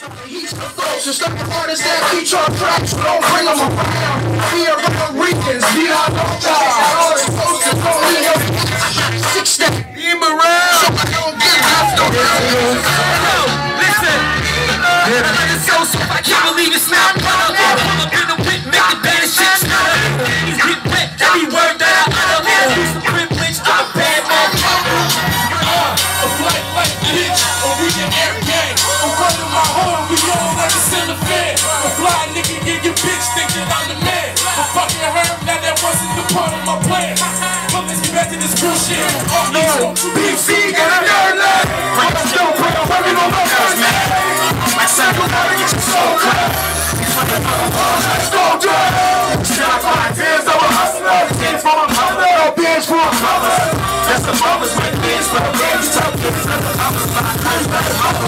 He's the folks, it's like the artists that tracks, don't bring them around. We are Puerto Ricans, we are no All the posters don't need help. Six step, be around. So I don't get left around. Listen, so so I can't believe it's not part of my plan. But let's get back to this bullshit. Oh, no, BC a leg. I'm still put a weapon on my first man. I said, you gotta get your soul cut. Let's go, Joe. Shot my tears over hustler. Tears for a mother. No bitch for a mother. That's the mother's with bitch for the baby. Tell kids that the mother's my cousin. She don't wanna be wild.